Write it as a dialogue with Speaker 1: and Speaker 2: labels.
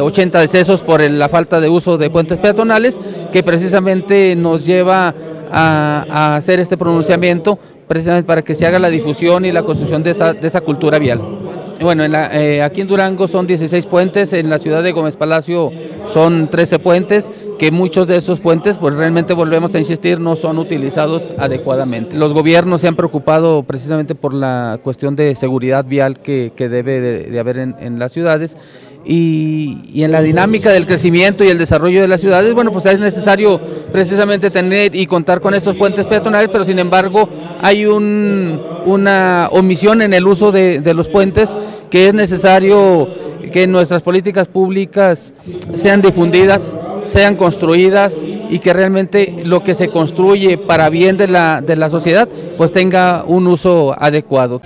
Speaker 1: 80 decesos por la falta de uso de puentes peatonales, que precisamente nos lleva a, hacer este pronunciamiento precisamente para que se haga la difusión y la construcción de esa, cultura vial. Bueno, eh, aquí en Durango son 16 puentes, en la ciudad de Gómez Palacio son 13 puentes, que muchos de esos puentes, pues realmente volvemos a insistir, no son utilizados adecuadamente. Los gobiernos se han preocupado precisamente por la cuestión de seguridad vial que, debe de, haber en las ciudades y, en la dinámica del crecimiento y el desarrollo de las ciudades, bueno, pues es necesario precisamente tener y contar con estos puentes peatonales, pero sin embargo hay una omisión en el uso de, de los puentes que es necesario que nuestras políticas públicas sean difundidas, sean construidas y que realmente lo que se construye para bien de la, de la sociedad pues tenga un uso adecuado.